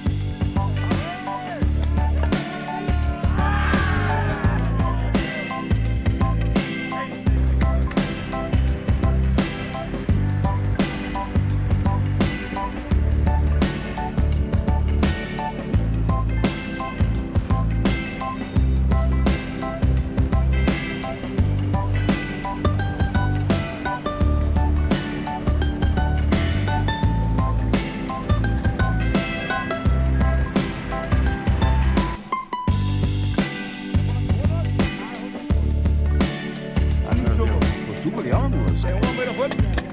you The vámonos. Se.